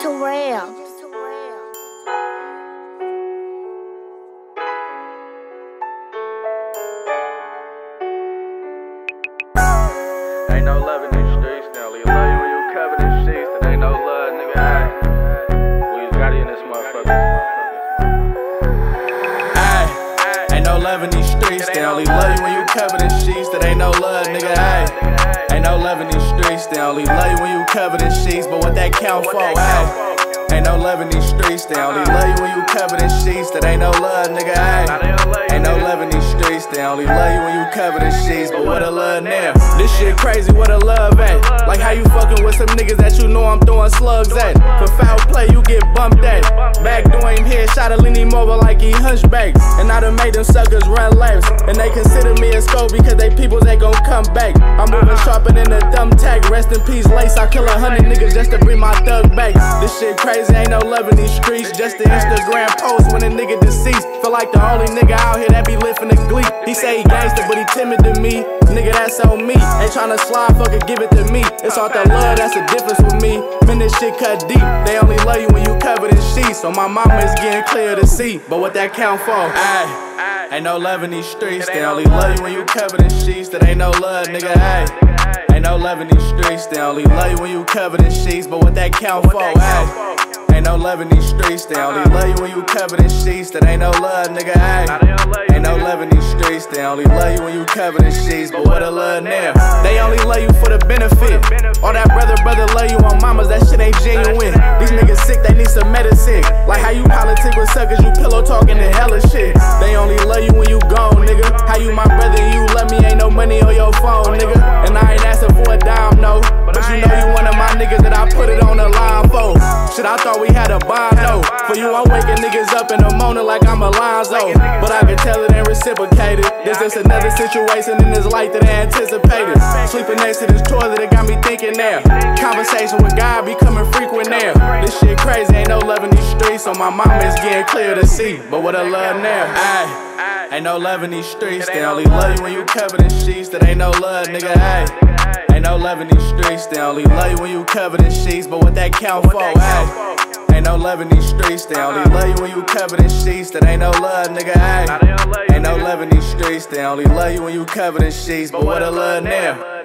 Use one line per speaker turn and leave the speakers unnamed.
Terrell.
Ain't no love love in
these streets. They only love you when you cover the sheets. That ain't no love, nigga. Ayy, ain't no love in these streets. They only love you when you cover the sheets. But what that count for? Ayy, ain't no love in these streets. They only love you when you cover the sheets. That ain't no love, nigga. Ayy, ain't no love in these streets. They only love you when you cover the sheets. But what a love now? This shit crazy. What a love at? Like how you fucking with some niggas that you know I'm throwing slugs at. For foul play, you get bumped at. Back doing head shot a leaning over like he hunchback. And I done made them suckers run laps. And they consider me a scope because they peoples ain't gon' come back. I'm moving sharper than a thumbtack. Rest in peace, lace. I kill a hundred niggas just to bring my thug back. This shit crazy, ain't no love in these streets. Just the Instagram post when a nigga deceased. Feel like the only nigga out here that be lifting the glee. He say he gangster, but he timid to me. Nigga, that's on me. Ain't tryna slide, fucking give it to me. It's all the love, that's the difference with me. Man, this shit cut deep. They only love you when you covered in sheets. So my mama is getting clear to see. But what that count for? Ain't no love in these streets. They only love you when you covered in sheets. That ain't no love, nigga. Ayy, ain't no love in these streets. They only love you when you covered in sheets. But what that count for? Ain't no love in these streets, they only love you when you covered in sheets. That ain't no love, nigga. Ayy. Ain't no love in these streets, they only love you when you covered in sheets. But what a love now? They only love you for the benefit. All that brother, brother love you on mamas, that shit ain't genuine. These niggas sick, they need some medicine. Like how you politic with suckers, you pillow talking and hella shit. They only love you when you gone, nigga. How For you, I'm waking niggas up in the morning like I'm Alonzo. But I can tell it ain't reciprocated. This just another situation in this life that I anticipated. Sleeping next to this toilet, it got me thinking now. Conversation with God becoming frequent now. This shit crazy, ain't no love in these streets, so my mama is getting clear to see. But what I love now, ayy. Ain't no love in these streets, they only love you when you covered in sheets. That ain't no love, nigga, ayy. Ain't no love in these streets, they only love you when you covered in sheets. But what that count for, ayy. Ain't no love in these streets, they only love you when you covered in sheets. That ain't no love, nigga, ayy. Ain't no love in these streets, they only love you when you covered in sheets. But what a love now?